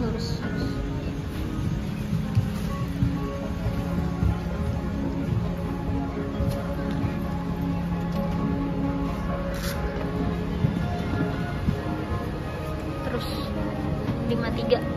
lurus lurus terus 53